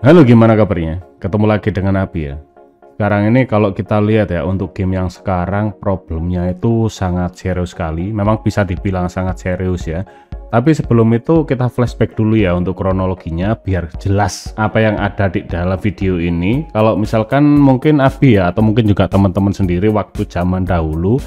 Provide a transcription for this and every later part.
Halo gimana kabarnya? Ketemu lagi dengan Abi ya. Sekarang ini kalau kita lihat ya untuk game yang sekarang problemnya itu sangat serius sekali. Memang bisa dibilang sangat serius ya. Tapi sebelum itu kita flashback dulu ya untuk kronologinya biar jelas apa yang ada di dalam video ini. Kalau misalkan mungkin Abi ya atau mungkin juga teman-teman sendiri waktu zaman dahulu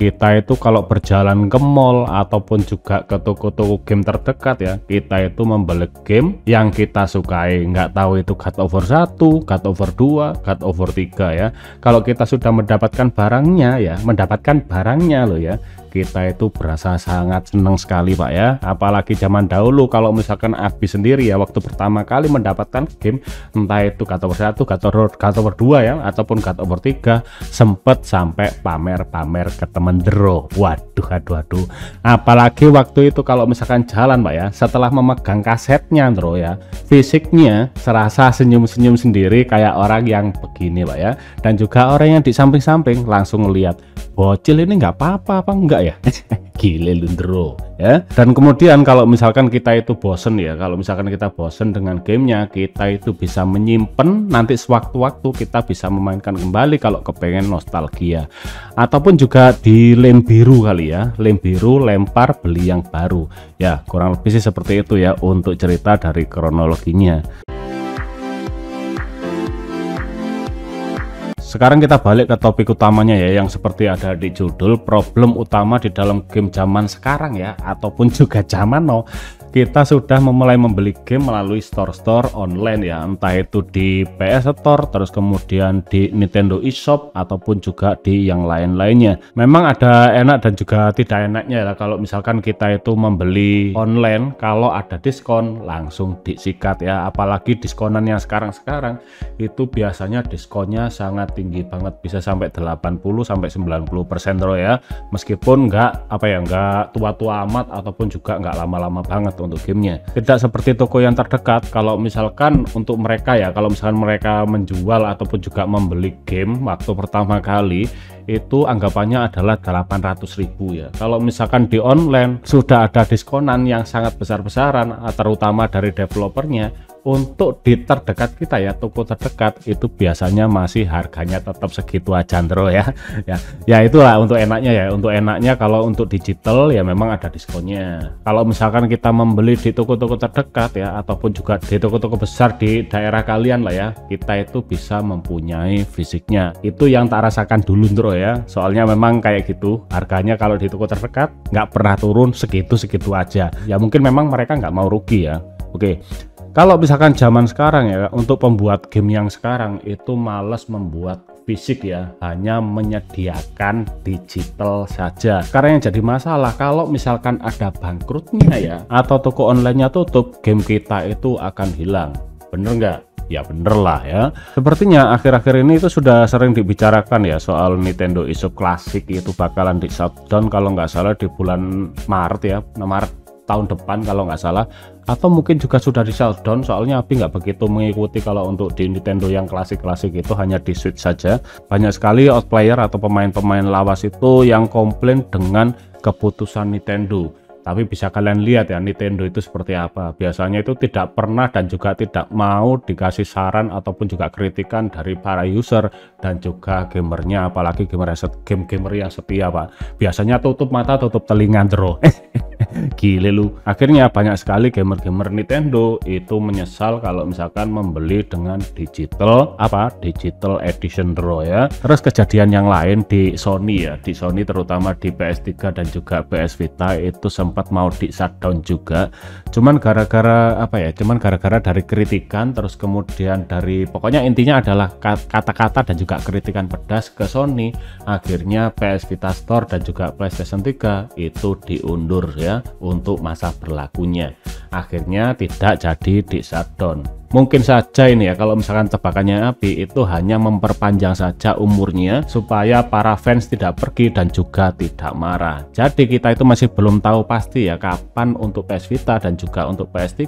kita itu kalau berjalan ke mall ataupun juga ke toko-toko game terdekat ya kita itu membeli game yang kita sukai. Nggak tahu itu cut over 1 cut over 2 cut over 3 ya. Kalau kita sudah mendapatkan barangnya ya mendapatkan barangnya loh ya kita itu berasa sangat senang sekali Pak ya. Apalagi zaman dahulu kalau misalkan Abi sendiri ya waktu pertama kali mendapatkan game entah itu cut over 1 cut over, cut over 2 ya ataupun cut over 3 sempet sampai pamer-pamer ke temen dero waduh aduh aduh. Apalagi waktu itu kalau misalkan jalan Pak ya setelah memegang kasetnya bro ya fisiknya serasa senyum-senyum sendiri kayak orang yang begini Pak ya. Dan juga orang yang di samping-samping langsung ngeliat bocil ini nggak apa-apa apa enggak ya? Gile lundro ya. Dan kemudian kalau misalkan kita itu bosen ya kalau misalkan kita bosen dengan gamenya kita itu bisa menyimpan nanti sewaktu-waktu kita bisa memainkan kembali kalau kepengen nostalgia. Ataupun juga di lem biru kali ya lem biru lempar beli yang baru. Ya kurang lebih sih seperti itu ya untuk cerita dari kronologinya Sekarang kita balik ke topik utamanya ya yang seperti ada di judul problem utama di dalam game zaman sekarang ya ataupun juga zaman no kita sudah memulai membeli game melalui store-store online ya. Entah itu di PS Store terus kemudian di Nintendo eShop ataupun juga di yang lain-lainnya. Memang ada enak dan juga tidak enaknya ya kalau misalkan kita itu membeli online kalau ada diskon langsung disikat ya. Apalagi diskonan yang sekarang-sekarang itu biasanya diskonnya sangat tinggi banget. Bisa sampai 80 sampai 90 persen ya. Meskipun enggak apa ya enggak tua-tua amat ataupun juga enggak lama-lama banget untuk gamenya. Tidak seperti toko yang terdekat kalau misalkan untuk mereka ya kalau misalkan mereka menjual ataupun juga membeli game waktu pertama kali itu anggapannya adalah 800.000 ya. Kalau misalkan di online sudah ada diskonan yang sangat besar-besaran terutama dari developernya untuk di terdekat kita ya toko terdekat itu biasanya masih harganya tetap segitu aja Andro ya. Ya ya itulah untuk enaknya ya. Untuk enaknya kalau untuk digital ya memang ada diskonnya. Kalau misalkan kita membeli di toko-toko terdekat ya ataupun juga di toko-toko besar di daerah kalian lah ya kita itu bisa mempunyai fisiknya. Itu yang tak rasakan dulu Andro ya. Soalnya memang kayak gitu harganya kalau di toko terdekat nggak pernah turun segitu-segitu aja. Ya mungkin memang mereka nggak mau rugi ya. Oke, kalau misalkan zaman sekarang ya untuk pembuat game yang sekarang itu males membuat fisik ya hanya menyediakan digital saja. Karena yang jadi masalah kalau misalkan ada bangkrutnya ya atau toko onlinenya tutup game kita itu akan hilang. Bener nggak? Ya bener lah ya. Sepertinya akhir-akhir ini itu sudah sering dibicarakan ya soal Nintendo eShop Classic itu bakalan di shutdown kalau nggak salah di bulan Maret ya Maret tahun depan kalau nggak salah. Atau mungkin juga sudah di down soalnya Abi nggak begitu mengikuti kalau untuk di Nintendo yang klasik-klasik itu hanya di Switch saja. Banyak sekali outplayer atau pemain-pemain lawas itu yang komplain dengan keputusan Nintendo. Tapi bisa kalian lihat ya Nintendo itu seperti apa. Biasanya itu tidak pernah dan juga tidak mau dikasih saran ataupun juga kritikan dari para user dan juga gamernya. Apalagi gamer game-gamer yang setia pak. Biasanya tutup mata tutup telinga draw gile lu. Akhirnya banyak sekali gamer-gamer Nintendo itu menyesal kalau misalkan membeli dengan digital apa digital edition draw ya. Terus kejadian yang lain di Sony ya di Sony terutama di PS3 dan juga PS Vita itu sempat mau di shutdown juga. Cuman gara-gara apa ya cuman gara-gara dari kritikan terus kemudian dari pokoknya intinya adalah kata-kata dan juga kritikan pedas ke Sony. Akhirnya PS Vita Store dan juga PlayStation 3 itu diundur ya untuk masa berlakunya. Akhirnya tidak jadi di shutdown Mungkin saja ini ya kalau misalkan tebakannya Abi itu hanya memperpanjang saja umurnya supaya para fans tidak pergi dan juga tidak marah. Jadi kita itu masih belum tahu pasti ya kapan untuk PS Vita dan juga untuk PS3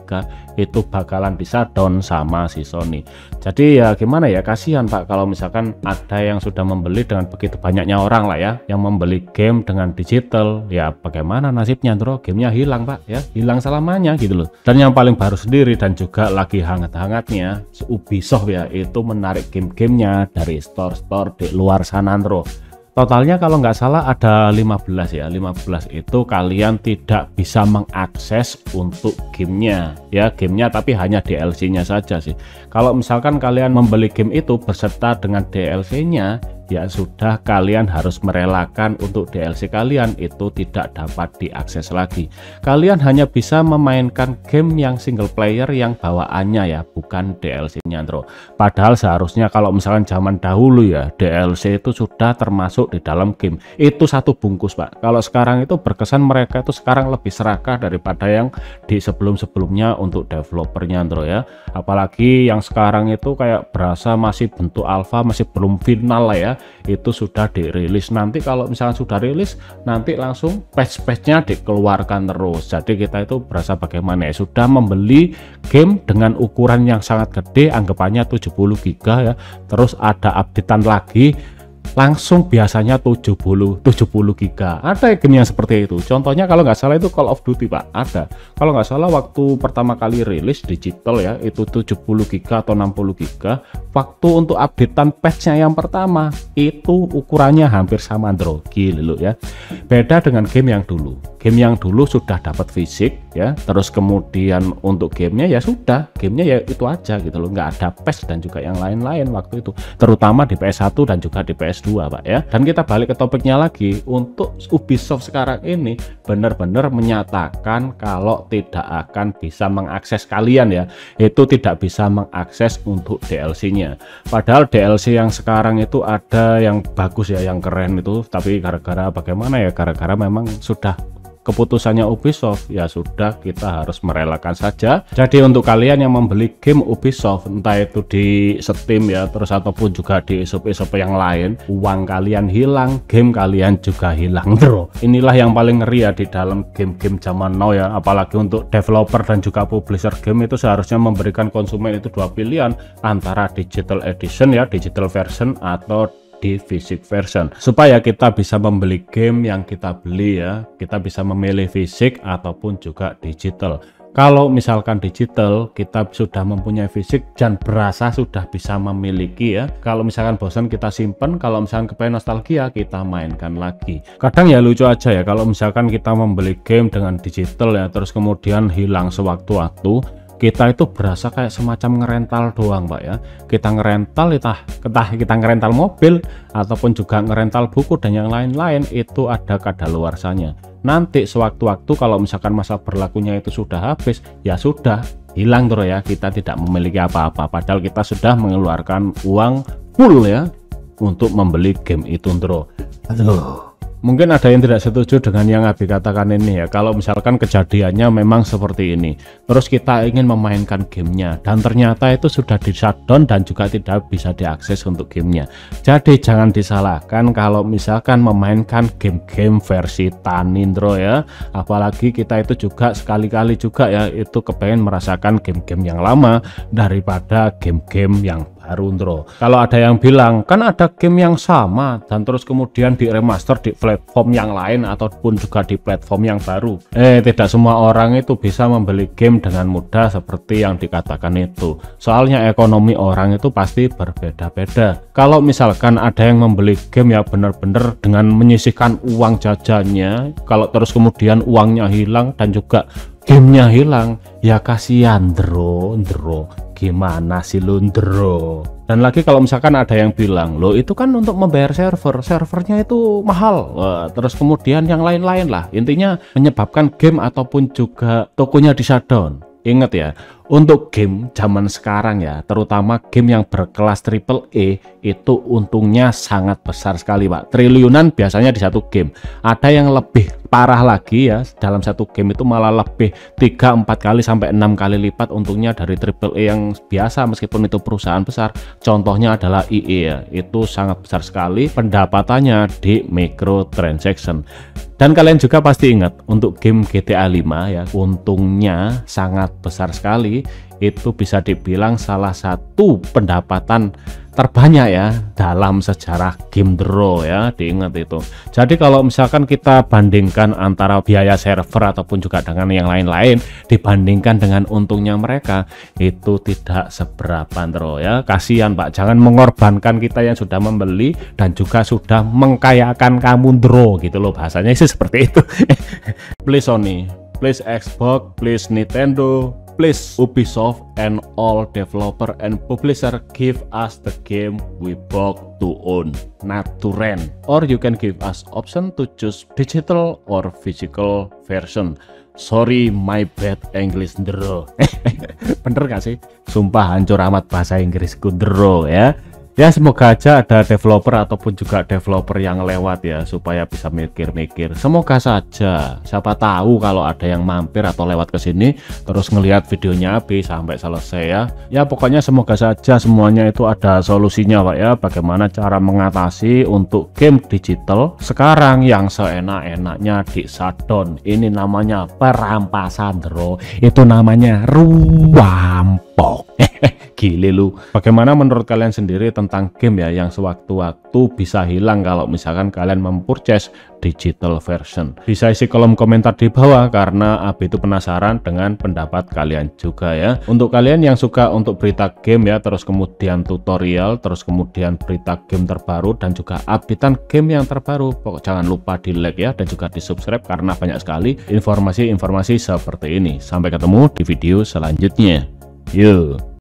itu bakalan bisa down sama si Sony. Jadi ya gimana ya kasihan Pak kalau misalkan ada yang sudah membeli dengan begitu banyaknya orang lah ya yang membeli game dengan digital ya bagaimana nasibnya bro gamenya hilang Pak ya hilang selamanya gitu loh. Dan yang paling baru sendiri dan juga lagi hangat hangat-hangatnya Ubisoft ya itu menarik game-gamenya dari store-store di luar sana bro totalnya kalau nggak salah ada 15 ya 15 itu kalian tidak bisa mengakses untuk gamenya. Ya gamenya tapi hanya DLC nya saja sih. Kalau misalkan kalian membeli game itu beserta dengan DLC nya ya sudah kalian harus merelakan untuk DLC kalian itu tidak dapat diakses lagi. Kalian hanya bisa memainkan game yang single player yang bawaannya ya bukan DLC nya bro padahal seharusnya kalau misalkan zaman dahulu ya DLC itu sudah termasuk di dalam game. Itu satu bungkus pak. Kalau sekarang itu berkesan mereka itu sekarang lebih serakah daripada yang di sebelum-sebelumnya untuk developernya bro ya. Apalagi yang sekarang itu kayak berasa masih bentuk alpha masih belum final lah ya itu sudah dirilis. Nanti kalau misalnya sudah rilis nanti langsung patch-patchnya dikeluarkan terus. Jadi kita itu berasa bagaimana ya sudah membeli game dengan ukuran yang sangat gede anggapannya 70 GB ya. Terus ada updatean lagi langsung biasanya 70 70 giga. Ada game yang seperti itu. Contohnya kalau nggak salah itu Call of Duty pak. Ada. Kalau nggak salah waktu pertama kali rilis digital ya itu 70 giga atau 60 giga. Waktu untuk updatean patchnya yang pertama itu ukurannya hampir sama Android gila ya. Beda dengan game yang dulu. Game yang dulu sudah dapat fisik ya. Terus kemudian untuk gamenya ya sudah. Gamenya ya itu aja gitu loh. Nggak ada patch dan juga yang lain-lain waktu itu. Terutama di PS1 dan juga di PS2 Pak ya. Dan kita balik ke topiknya lagi. Untuk Ubisoft sekarang ini benar-benar menyatakan kalau tidak akan bisa mengakses kalian ya. Itu tidak bisa mengakses untuk DLC-nya padahal DLC yang sekarang itu ada yang bagus ya yang keren itu. Tapi gara-gara bagaimana ya? Gara-gara memang sudah keputusannya Ubisoft ya sudah kita harus merelakan saja. Jadi untuk kalian yang membeli game Ubisoft entah itu di Steam ya terus ataupun juga di shop-shop yang lain uang kalian hilang game kalian juga hilang bro. Inilah yang paling ngeri ya di dalam game-game zaman now ya. Apalagi untuk developer dan juga publisher game itu seharusnya memberikan konsumen itu dua pilihan antara digital edition ya digital version atau di fisik version. Supaya kita bisa membeli game yang kita beli ya kita bisa memilih fisik ataupun juga digital. Kalau misalkan digital kita sudah mempunyai fisik dan berasa sudah bisa memiliki ya. Kalau misalkan bosan kita simpen. Kalau misalkan kepengen nostalgia kita mainkan lagi. Kadang ya lucu aja ya kalau misalkan kita membeli game dengan digital ya terus kemudian hilang sewaktu-waktu kita itu berasa kayak semacam ngerental doang Pak ya. Kita ngerental entah, entah kita ngerental mobil ataupun juga ngerental buku dan yang lain-lain itu ada kadaluarsanya. Nanti sewaktu-waktu kalau misalkan masa berlakunya itu sudah habis ya sudah hilang terus ya. Kita tidak memiliki apa-apa. Padahal kita sudah mengeluarkan uang full ya untuk membeli game itu terus aduh Mungkin ada yang tidak setuju dengan yang Abi katakan ini ya. Kalau misalkan kejadiannya memang seperti ini, terus kita ingin memainkan gamenya dan ternyata itu sudah di shutdown dan juga tidak bisa diakses untuk gamenya. Jadi jangan disalahkan kalau misalkan memainkan game-game versi Tanindro ya. Apalagi kita itu juga sekali-kali juga ya itu kepengen merasakan game-game yang lama daripada game-game yang baru Ndro. Kalau ada yang bilang kan ada game yang sama dan terus kemudian di remaster di platform yang lain ataupun juga di platform yang baru. Eh tidak semua orang itu bisa membeli game dengan mudah seperti yang dikatakan itu. Soalnya ekonomi orang itu pasti berbeda-beda. Kalau misalkan ada yang membeli game ya benar-benar dengan menyisihkan uang jajannya, kalau terus kemudian uangnya hilang dan juga gamenya hilang. Ya kasihan Ndro. Ndro gimana sih Lundro dan lagi kalau misalkan ada yang bilang lo itu kan untuk membayar server. Servernya itu mahal. Terus kemudian yang lain-lain lah. Intinya menyebabkan game ataupun juga tokonya di shutdown. Ingat ya untuk game zaman sekarang ya, terutama game yang berkelas triple E itu untungnya sangat besar sekali Pak. Triliunan biasanya di satu game. Ada yang lebih parah lagi ya, dalam satu game itu malah lebih 3 4 kali sampai 6 kali lipat untungnya dari triple E yang biasa meskipun itu perusahaan besar. Contohnya adalah EA ya. Itu sangat besar sekali pendapatannya di microtransaction. Dan kalian juga pasti ingat untuk game GTA 5 ya, untungnya sangat besar sekali itu bisa dibilang salah satu pendapatan terbanyak ya dalam sejarah game draw ya diingat itu. Jadi kalau misalkan kita bandingkan antara biaya server ataupun juga dengan yang lain-lain dibandingkan dengan untungnya mereka itu tidak seberapa draw ya. Kasihan pak. Jangan mengorbankan kita yang sudah membeli dan juga sudah mengkayakan kamu draw gitu loh bahasanya. Sih seperti itu. Please Sony please Xbox please Nintendo please Ubisoft and all developer and publisher give us the game we bought to own not to rent. Or you can give us option to choose digital or physical version. Sorry my bad English draw bener gak sih? Sumpah hancur amat bahasa Inggrisku draw ya ya semoga aja ada developer ataupun juga developer yang lewat ya supaya bisa mikir-mikir. Semoga saja. Siapa tahu kalau ada yang mampir atau lewat ke sini terus ngelihat videonya habis sampai selesai ya. Ya pokoknya semoga saja semuanya itu ada solusinya Pak ya. Bagaimana cara mengatasi untuk game digital sekarang yang seenak-enaknya di shutdown ini namanya perampasan bro. Itu namanya ruampok gile lu bagaimana menurut kalian sendiri tentang game ya yang sewaktu-waktu bisa hilang kalau misalkan kalian mempurchase digital version? Bisa isi kolom komentar di bawah karena AB itu penasaran dengan pendapat kalian juga ya. Untuk kalian yang suka untuk berita game ya terus kemudian tutorial terus kemudian berita game terbaru dan juga updatean game yang terbaru pokok jangan lupa di like ya dan juga di subscribe karena banyak sekali informasi-informasi seperti ini. Sampai ketemu di video selanjutnya. Yuk